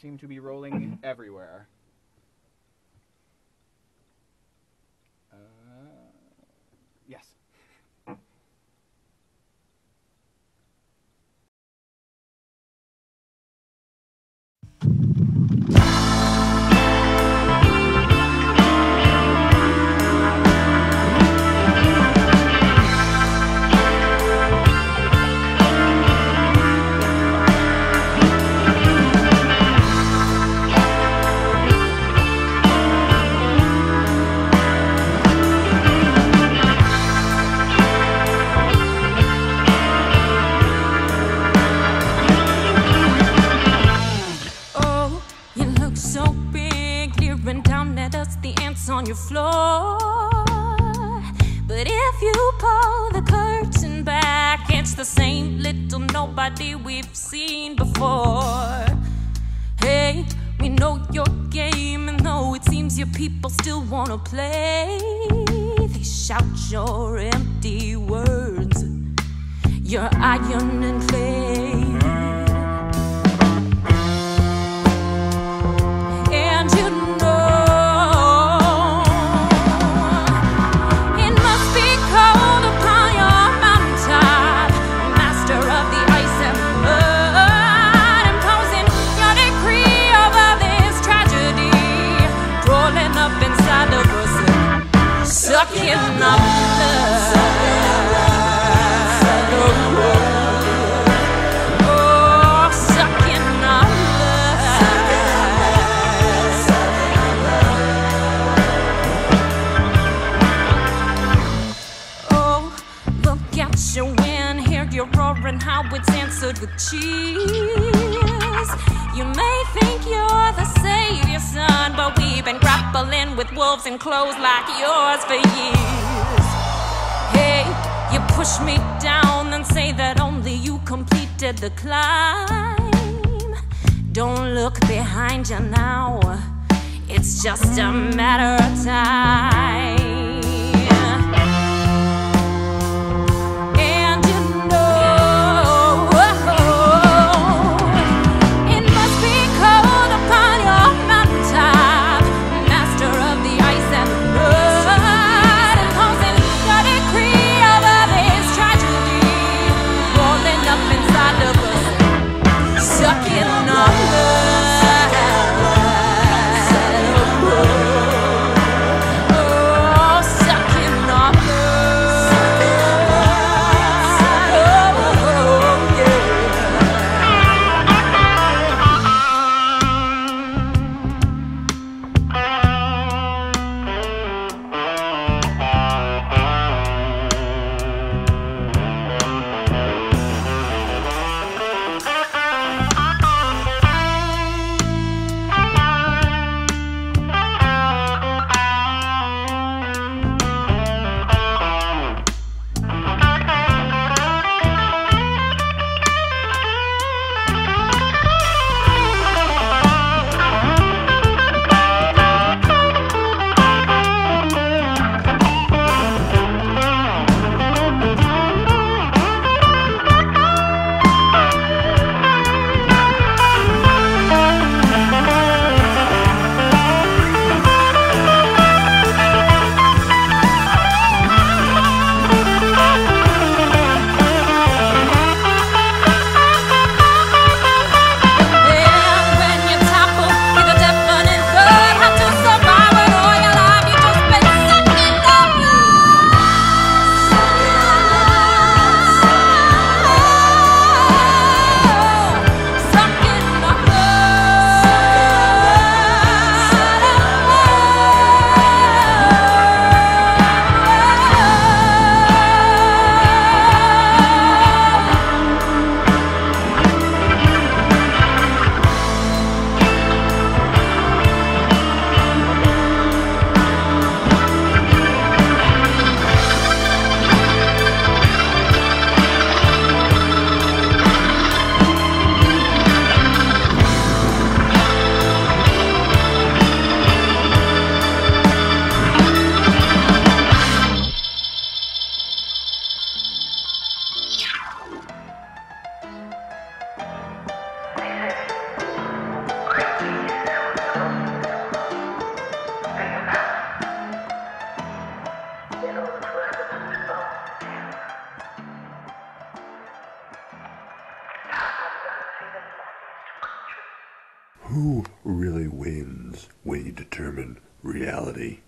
seem to be rolling everywhere. Uh, yes. The ants on your floor. But if you pull the curtain back, it's the same little nobody we've seen before. Hey, we know your game, and though it seems your people still wanna play, they shout your empty words, your iron and clay. Roaring, how it's answered with cheers. You may think you're the savior, son, but we've been grappling with wolves in clothes like yours for years. Hey, you push me down and say that only you completed the climb. Don't look behind you now, it's just a matter of time. Who really wins when you determine reality?